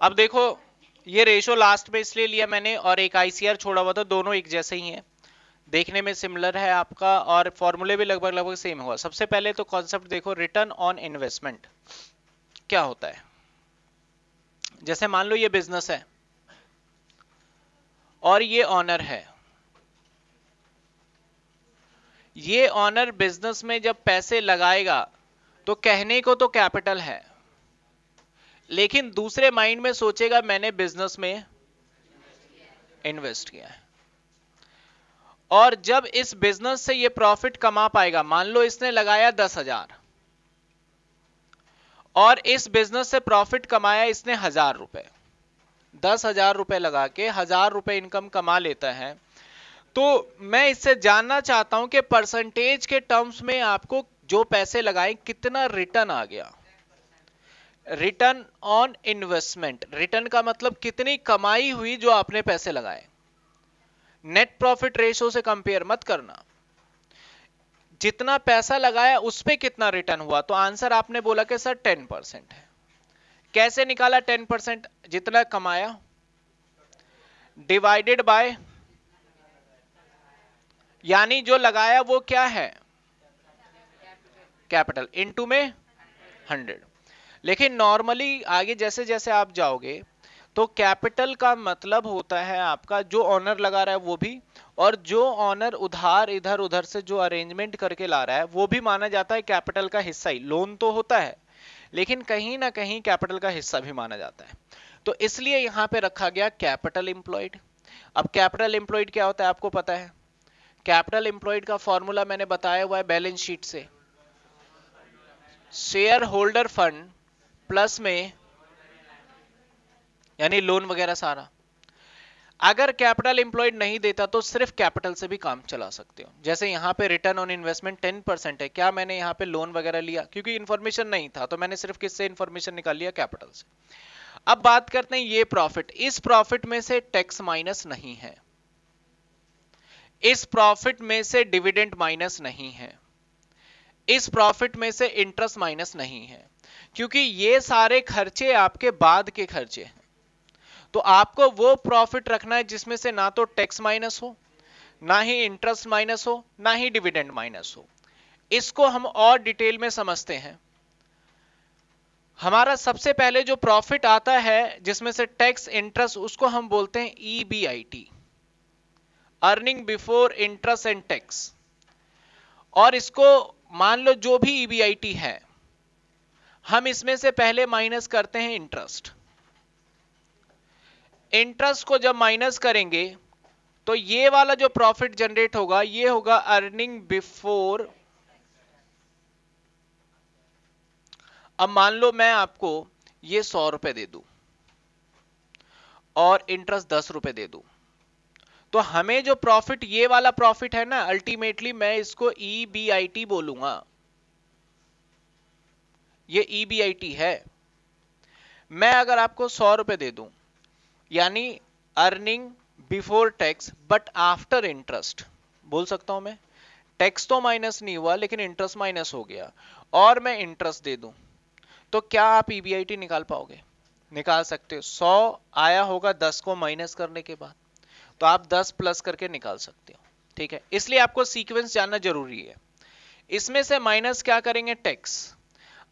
अब देखो, ये रेशो लास्ट में इसलिए लिया मैंने और एक आईसीआर छोड़ा हुआ था, दोनों एक जैसे ही हैं। देखने में सिमिलर है आपका और फॉर्मूले भी लगभग लगभग सेम हुआ। सबसे पहले तो कॉन्सेप्ट देखो रिटर्न ऑन इन्वेस्टमेंट क्या होता है? जैसे मान लो ये बिज़नेस है और ये ऑनर है। ये ऑनर बिज़नेस में जब पैसे लगाएगा तो कहने को तो कैपिटल है। लेकिन दूसरे माइंड में सोचेगा, मैंने बिज़नेस में इन्वेस्ट किया है। और जब इस बिज़नेस से ये प्रॉफिट कमा पाएगा, मान लो इसने लगाया दस हज़ार, और इस बिज़नेस से प्रॉफिट कमाया इसने हज़ार रुपए, दस हज़ार रुपए लगा के हज़ार रुपए इनकम कमा लेता है तो मैं इससे जानना चाहता हूँ कि परसेंटेज के टर्म्स में आपको जो पैसे लगाए, कितना रिटर्न आ गया। रिटर्न ऑन इन्वेस्टमेंट रिटर्न का मतलब कितनी कमाई हुई जो आपने पैसे लगाए। नेट प्रॉफिट रेशो से कंपेयर मत करना। जितना पैसा लगाया, उस पर कितना रिटर्न हुआ? तो आंसर आपने बोला कि सर टेन परसेंट है। कैसे निकाला टेन परसेंट जितना कमाया। डिवाइडेड बाय यानी जो लगाया वो क्या है? कैपिटल इनटू में हंड्रेड लेकिन नॉर्मली आगे जैसे जैसे आप जाओगे तो कैपिटल का मतलब होता है आपका जो ऑनर लगा रहा है वो भी, और जो ऑनर उधार इधर उधर से जो अरेंजमेंट करके ला रहा है, वो भी माना जाता है कैपिटल का हिस्सा ही। लोन तो होता है, लेकिन कहीं ना कहीं कैपिटल का हिस्सा भी माना जाता है। तो इसलिए यहाँ पे रखा गया कैपिटल इंप्लॉयड अब कैपिटल इंप्लॉयड क्या होता है आपको पता है? कैपिटल इंप्लॉयड का फॉर्मूला मैंने बताया हुआ है बैलेंस शीट से। शेयर होल्डर फंड प्लस में, यानी लोन वगैरह सारा, अगर कैपिटल इंप्लॉयड नहीं देता तो सिर्फ़ कैपिटल से भी काम चला सकते हो। जैसे यहाँ पे return on investment ten percent है, क्या मैंने यहाँ पे लोन वगैरह लिया? क्योंकि इंफॉर्मेशन नहीं था तो मैंने सिर्फ़ किससे इंफॉर्मेशन निकाल लिया? कैपिटल से। अब बात करते हैं ये प्रॉफिट इस प्रॉफिट में से टैक्स माइनस नहीं है। इस प्रॉफिट में से डिविडेंड माइनस नहीं है। इस प्रॉफिट में से इंटरेस्ट माइनस नहीं है। क्योंकि ये सारे खर्चे आपके बाद के खर्चे हैं। तो आपको वो प्रॉफिट रखना है जिसमें से ना तो टैक्स माइनस हो, ना ही इंटरेस्ट माइनस हो, ना ही डिविडेंड माइनस हो। इसको हम और डिटेल में समझते हैं। हमारा सबसे पहले जो प्रॉफिट आता है, जिसमें से टैक्स इंटरेस्ट उसको हम बोलते हैं EBIT earning before interest and tax और इसको मान लो जो भी ईबीआईटी है हम इसमें से पहले माइनस करते हैं इंटरेस्ट इंटरेस्ट को जब माइनस करेंगे तो ये वाला जो प्रॉफिट जनरेट होगा, ये होगा अर्निंग बिफोर अब मान लो मैं आपको ये सौ रुपए दे दू और इंटरेस्ट दस रुपए दे दू। तो हमें जो प्रॉफिट ये वाला प्रॉफिट है ना अल्टीमेटली मैं इसको ई बी आई टी बोलूँगा। ये टी है। मैं अगर आपको सौ रुपए दे दूँ, यानी earning before tax but after interest बोल सकता हूँ मैं। टैक्स तो माइनस नहीं हुआ, लेकिन इंटरेस्ट माइनस हो गया। और मैं इंटरेस्ट दे दूँ तो क्या आप ईबीआईटी e निकाल पाओगे? निकाल सकते हो। सौ आया होगा, दस को माइनस करने के बाद। तो आप दस प्लस करके निकाल सकते हो। ठीक है? इसलिए आपको सीक्वेंस जानना ज़रूरी है। इसमें से माइनस क्या करेंगे? टैक्स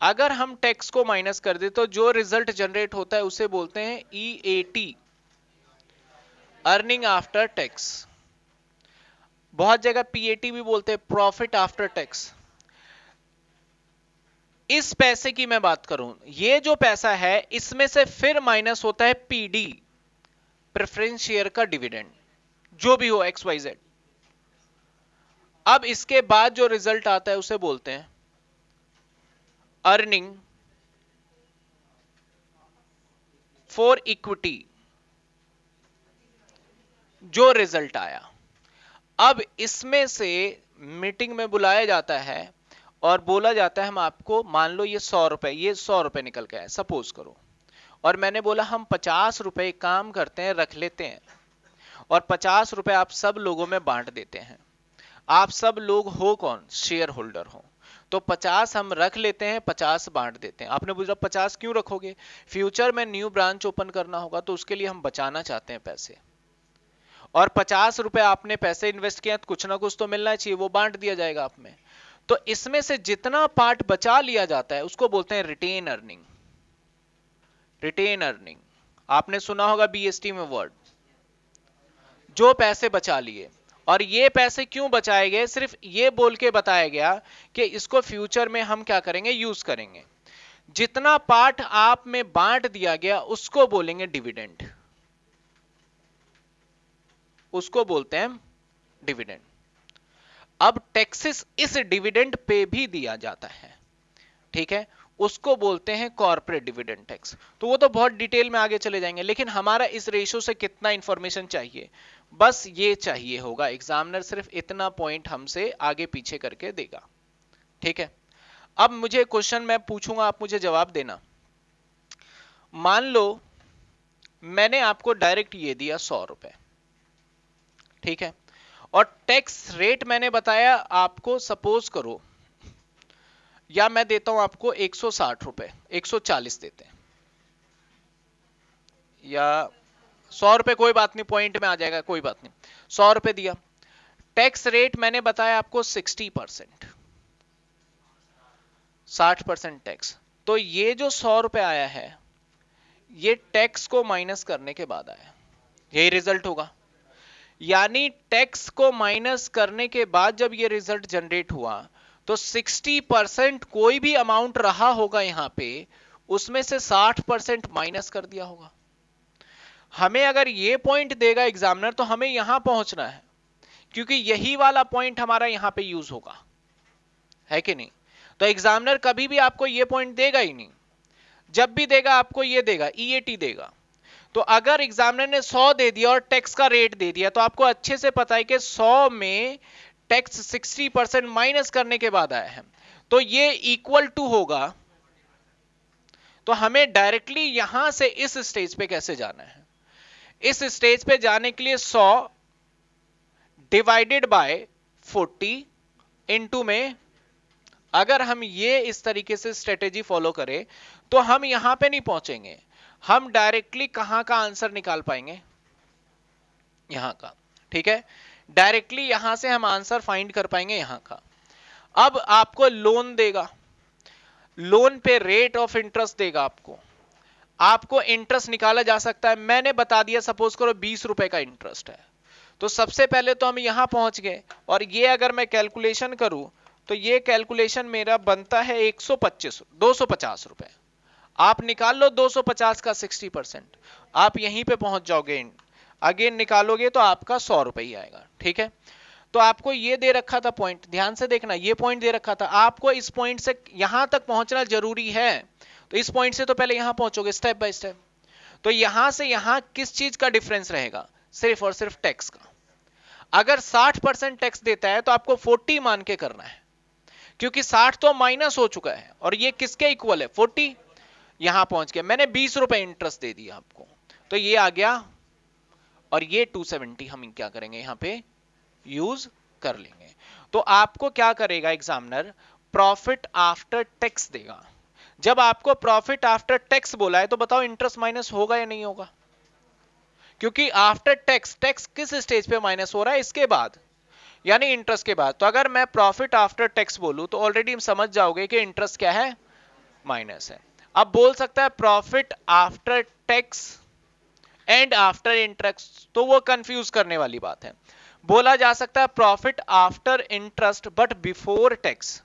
अगर हम टैक्स को माइनस कर दे तो जो रिज़ल्ट जनरेट होता है, उसे बोलते हैं E A T earning after tax. बहुत जगह पीएटी भी बोलते हैं, प्रॉफिट आफ्टर टैक्स। इस पैसे की मैं बात करूँ, ये जो पैसा है, इसमें से फिर माइनस होता है पीडी प्रेफरेंस शेयर का डिविडेंड, जो भी हो एक्स वाई जेड अब इसके बाद जो रिज़ल्ट आता है, उसे बोलते हैं अर्निंग फॉर इक्विटी जो रिज़ल्ट आया। अब इसमें से मीटिंग में बुलाया जाता है और बोला जाता है हम आपको, मान लो ये सौ रुपए, ये सौ रुपए निकल के सपोज़ करो। और मैंने बोला हम पचास रुपए काम करते हैं, रख लेते हैं। और पचास रुपए आप सब लोगों में बांट देते हैं। आप सब लोग हो कौन? शेयर होल्डर हो। तो 50 हम रख लेते हैं 50 बांट देते हैं। आपने पूछा 50 क्यों रखोगे? फ्यूचर में न्यू ब्रांच ओपन करना होगा तो उसके लिए हम बचाना चाहते हैं पैसे। और पचास रुपए आपने पैसे इन्वेस्ट किया तो कुछ ना कुछ तो मिलना चाहिए, वो बांट दिया जाएगा आप में। तो इसमें से जितना पार्ट बचा लिया जाता है, उसको बोलते हैं रिटेन अर्निंग। Retain earning. आपने सुना होगा बीएसटी में वर्ड। जो पैसे बचा लिए और ये पैसे क्यों बचाए गए? सिर्फ़ ये बोल के बताया गया कि इसको फ्यूचर में हम क्या करेंगे? यूज़ करेंगे। जितना पार्ट आप में बांट दिया गया, उसको बोलेंगे डिविडेंड उसको बोलते हैं डिविडेंड अब टैक्सेस इस डिविडेंड पे भी दिया जाता है। ठीक है? उसको बोलते हैं कॉर्पोरेट डिविडेंड टैक्स तो वो तो बहुत डिटेल में आगे चले जाएँगे, लेकिन हमारा इस रेशो से कितना इंफॉर्मेशन चाहिए? बस ये चाहिए होगा। एग्जामिनर सिर्फ़ इतना पॉइंट हमसे आगे पीछे करके देगा। ठीक है? अब मुझे क्वेश्चन मैं पूछूँगा, आप मुझे जवाब देना। मान लो मैंने आपको डायरेक्ट ये दिया सौ रुपए। ठीक है? और टैक्स रेट मैंने बताया, आपको सपोज़ करो, या मैं देता हूँ आपको 160 रुपए 140 देते हैं। या सौ रुपए कोई बात नहीं पॉइंट में आ जाएगा, कोई बात नहीं। सौ रुपए दिया। टैक्स रेट मैंने बताया आपको 60 परसेंट साठ परसेंट टैक्स तो ये जो सौ रुपए आया है, ये टैक्स को माइनस करने के बाद आया। यही रिज़ल्ट होगा। यानी टैक्स को माइनस करने के बाद जब ये रिज़ल्ट जनरेट हुआ तो 60 परसेंट कोई भी अमाउंट रहा होगा यहाँ पे, उसमें से 60 परसेंट माइनस कर दिया होगा। हमें अगर ये पॉइंट देगा एग्जामिनर तो हमें यहाँ पहुँचना है। क्योंकि यही वाला पॉइंट हमारा यहाँ पे यूज़ होगा। है कि नहीं? तो एग्जामिनर कभी भी आपको ये पॉइंट देगा ही नहीं। जब भी देगा, आपको ये देगा ईएटी e देगा। तो अगर एग्जामिनर ने 100 दे दिया और टैक्स का रेट दे दिया तो आपको अच्छे से पता है कि 100 में टैक्स 60 परसेंट माइनस करने के बाद आया है। तो ये इक्वल टू होगा। तो हमें डायरेक्टली यहाँ से इस स्टेज पे कैसे जाना है? इस स्टेज पे जाने के लिए 100 डिवाइडेड बाय 40 इनटू में, अगर हम ये इस तरीके से स्ट्रेटेजी फॉलो करें तो हम यहाँ पे नहीं पहुँचेंगे। हम डायरेक्टली कहाँ का आंसर निकाल पाएँगे? यहाँ का, ठीक है? डायरेक्टली यहाँ से हम आंसर फाइंड कर पाएँगे यहाँ का। अब आपको लोन देगा। लोन पे रेट ऑफ़ इंटरेस्ट देगा आपको। आपको इंटरेस्ट निकाला जा सकता है। मैंने बता दिया सपोज़ करो बीस रुपए का इंटरेस्ट है। तो सबसे पहले तो हम यहाँ पहुँच गए और ये अगर मैं कैलकुलेशन करूँ तो ये कैलकुलेशन मेरा बनता है 125 250 रुपए। आप निकाल लो 250 का 60 परसेंट। आप यहीं पे पहुँच जाओगे। अगेन निकालोगे तो आपका सौ रुपए ही आएगा। ठीक है? तो आपको ये दे रखा था पॉइंट ध्यान से देखना, ये पॉइंट दे रखा था। आपको इस पॉइंट से यहाँ तक पहुँचना ज़रूरी है। तो इस पॉइंट से तो पहले यहाँ पहुंचोगे स्टेप बाय स्टेप तो यहाँ से यहाँ किस चीज़ का डिफरेंस रहेगा? सिर्फ़ और सिर्फ़ टैक्स का. अगर 60 परसेंट टैक्स देता है तो आपको 40 मान के करना है. क्योंकि 60 तो माइनस हो चुका है, और ये किसके इक्वल है? 40 यहाँ पहुँच गया. मैंने बीस रुपए इंटरेस्ट दे दिया आपको. तो ये आ गया, और ये 270 हम क्या करेंगे? यहाँ पे यूज़ कर लेंगे. तो आपको क्या करेगा एग्जामिनर प्रॉफिट आफ्टर टैक्स देगा. जब आपको प्रॉफिट आफ्टर टैक्स बोला है तो बताओ इंटरेस्ट माइनस होगा या नहीं होगा? क्योंकि आफ्टर टैक्स टैक्स किस स्टेज पे माइनस हो रहा है? इसके बाद, यानी इंटरेस्ट के बाद। तो अगर मैं प्रॉफिट आफ्टर टैक्स बोलूँ तो ऑलरेडी हम समझ जाओगे कि इंटरेस्ट क्या है? माइनस है। अब बोल सकता है profit after tax and after interest तो वो कंफ्यूज करने वाली बात है। बोला जा सकता है profit after interest but before tax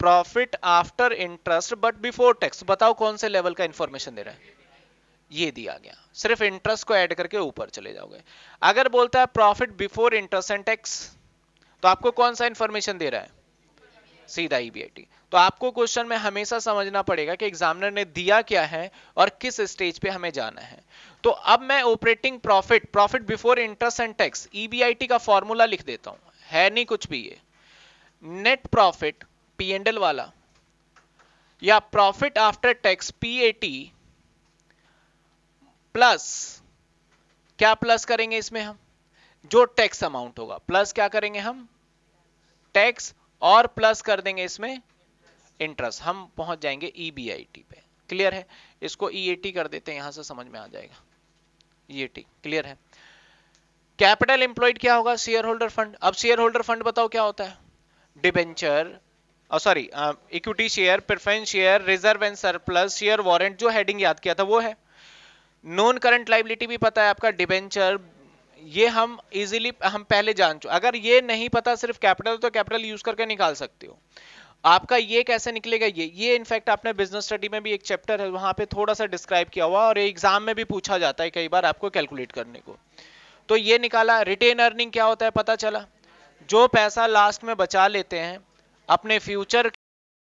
profit after interest but before tax बताओ कौन से लेवल का इंफॉर्मेशन दे रहा है? ये दिया गया। सिर्फ़ इंटरेस्ट को ऐड करके ऊपर चले जाओगे। अगर बोलता है profit before interest and tax तो आपको कौन सा इंफॉर्मेशन दे रहा है? सीधा ईबीआईटी e तो आपको क्वेश्चन में हमेशा समझना पड़ेगा कि एग्जामिनर ने दिया क्या है और किस स्टेज पे हमें जाना है। तो अब मैं operating profit profit before interest and tax EBIT का फॉर्मूला लिख देता हूँ। है नहीं कुछ भी ये। नेट प्रॉफिट पी एंडल वाला। या profit after tax PAT plus क्या प्लस करेंगे इसमें हम? जो टैक्स अमाउंट होगा। प्लस क्या करेंगे हम? टैक्स और प्लस कर देंगे इसमें इंटरेस्ट हम पहुँच जाएँगे ईबीआईटी पे। क्लियर है? इसको ईएटी कर देते हैं। यहाँ से समझ में आ जाएगा। ईएटी क्लियर है? कैपिटल एम्प्लॉयड क्या होगा? शेयर होल्डर फंड अब शेयर होल्डर फंड बताओ क्या होता है? Debenture sorry equity share preference share reserve and surplus share warrant जो हेडिंग याद किया था वो है। नॉन करंट लाइबिलिटी भी पता है आपका डिबेंचर ये हम इजीली हम पहले जान चुके अगर ये नहीं पता सिर्फ़ कैपिटल तो कैपिटल यूज़ करके निकाल सकते हो। आपका ये कैसे निकलेगा, ये ये इनफैक्ट आपने बिज़नेस स्टडी में भी एक चैप्टर है, वहाँ पे थोड़ा सा डिस्क्राइब किया हुआ और एग्ज़ाम में भी पूछा जाता है कई बार आपको कैलकुलेट करने को। तो ये निकाला रिटेन अर्निंग क्या होता है पता चला? जो पैसा लास्ट में बचा लेते हैं अपने फ्यूचर